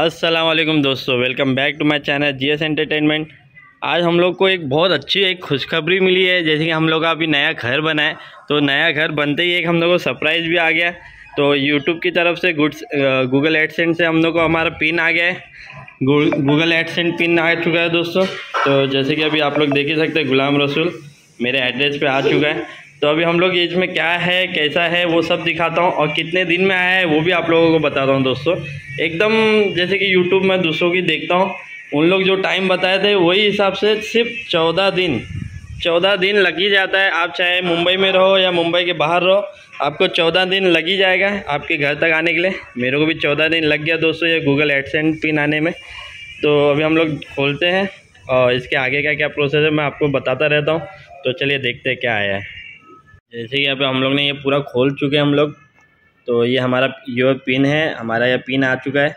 वालेकुम दोस्तों welcome back to my channel GS entertainment आज हम लोग को एक बहुत अच्छी, एक खुशखबरी मिली है, जैसे कि हम लोग का अभी नया घर बना है। तो नया घर बनते ही एक हम लोग को सरप्राइज़ भी आ गया। तो यूट्यूब की तरफ़ से गुड्स गूगल एडसेंट से हम लोग को हमारा पिन आ गया है। गूगल एडसेंट पिन आ चुका है दोस्तों। तो जैसे कि अभी आप लोग देख ही सकते हैं, गुलाम रसूल मेरे एड्रेस पर आ चुका है। तो अभी हम लोग इसमें क्या है, कैसा है, वो सब दिखाता हूँ और कितने दिन में आया है, वो भी आप लोगों को बताता हूँ दोस्तों। एकदम जैसे कि यूट्यूब में दूसरों की देखता हूँ, उन लोग जो टाइम बताए थे, वही हिसाब से सिर्फ़ चौदह दिन चौदह दिन लग ही जाता है। आप चाहे मुंबई में रहो या मुंबई के बाहर रहो, आपको चौदह दिन लग ही जाएगा आपके घर तक आने के लिए। मेरे को भी चौदह दिन लग गया दोस्तों ये गूगल एडसेंट पिन आने में। तो अभी हम लोग खोलते हैं और इसके आगे का क्या प्रोसेस है, मैं आपको बताता रहता हूँ। तो चलिए देखते हैं क्या आया है। जैसे कि पे हम लोग ने ये पूरा खोल चुके हैं हम लोग तो ये हमारा ये पिन है, हमारा यह पिन आ चुका है।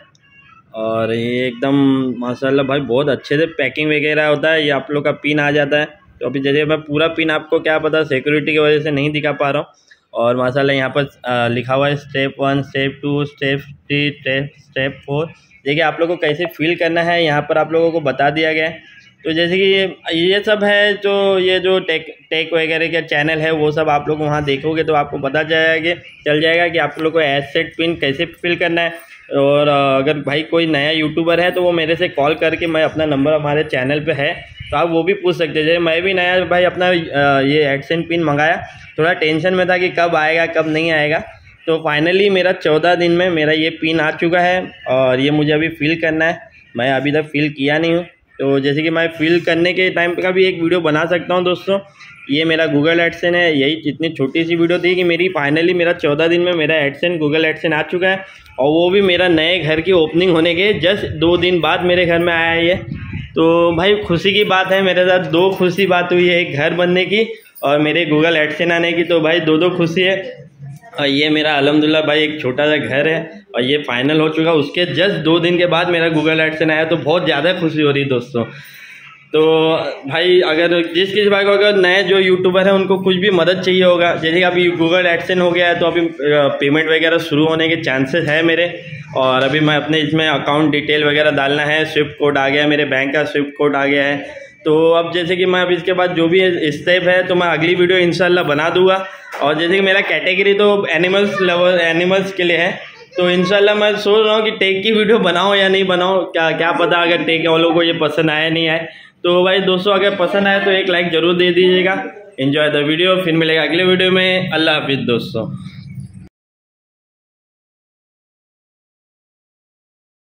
और ये एकदम, माशाल्लाह भाई, बहुत अच्छे से पैकिंग वगैरह होता है, ये आप लोग का पिन आ जाता है। तो अभी जैसे मैं पूरा पिन आपको क्या पता सिक्योरिटी की वजह से नहीं दिखा पा रहा हूँ। और माशाल्लाह यहाँ पर लिखा हुआ है step one step two step three step step four देखिए आप लोगों को कैसे फील करना है, यहाँ पर आप लोगों को बता दिया गया है। तो जैसे कि ये ये सब है जो ये जो टेक टेक वगैरह का चैनल है, वो सब आप लोग वहाँ देखोगे तो आपको पता जाएगा, चल जाएगा कि आप लोग को एसेट पिन कैसे फिल करना है। और अगर भाई कोई नया यूट्यूबर है तो वो मेरे से कॉल करके मैं अपना नंबर हमारे चैनल पे है तो आप वो भी पूछ सकते हैं। जैसे मैं भी नया भाई अपना ये एडसेंट पिन मंगाया, थोड़ा टेंशन में था कि कब आएगा, कब नहीं आएगा। तो फाइनली मेरा चौदह दिन में मेरा ये पिन आ चुका है, और ये मुझे अभी फिल करना है। मैं अभी तक फिल किया नहीं हूँ। तो जैसे कि मैं फिल करने के टाइम का भी एक वीडियो बना सकता हूँ दोस्तों। ये मेरा गूगल एडसन है, यही इतनी छोटी सी वीडियो थी कि मेरी फाइनली मेरा चौदह दिन में मेरा एडसन गूगल एडसन आ चुका है और वो भी मेरा नए घर की ओपनिंग होने के जस्ट दो दिन बाद मेरे घर में आया ये। तो भाई खुशी की बात है, मेरे साथ दो खुशी बात हुई है एक घर बनने की और मेरे गूगल एडसन आने की। तो भाई दो दो खुशी है। और ये मेरा अलहमदिल्ला भाई, एक छोटा सा घर है और ये फाइनल हो चुका उसके जस्ट दो दिन के बाद मेरा गूगल एडसन आया तो बहुत ज़्यादा खुशी हो रही दोस्तों। तो भाई, अगर जिस किसी भाई को, अगर नए जो यूट्यूबर हैं, उनको कुछ भी मदद चाहिए होगा, जैसे कि अभी गूगल एडसन हो गया है तो अभी पेमेंट वगैरह शुरू होने के चांसेस है मेरे। और अभी मैं अपने इसमें अकाउंट डिटेल वगैरह डालना है स्विफ्ट कोड आ गया है मेरे बैंक का स्विफ्ट कोड आ गया है। तो अब जैसे कि मैं अब इसके बाद जो भी स्टेप है तो मैं अगली वीडियो इंशाल्लाह बना दूँगा। और जैसे कि मेरा कैटेगरी तो एनिमल्स लवर एनिमल्स के लिए है तो इनशाला मैं सोच रहा हूँ कि टेक की वीडियो बनाओ या नहीं बनाओ क्या क्या पता अगर टेक वालों को ये पसंद आया नहीं आए। तो भाई दोस्तों, अगर पसंद आए तो एक लाइक ज़रूर दे दीजिएगा। इन्जॉय द वीडियो फिर मिलेगा अगले वीडियो में। अल्लाह हाफिज़ दोस्तों।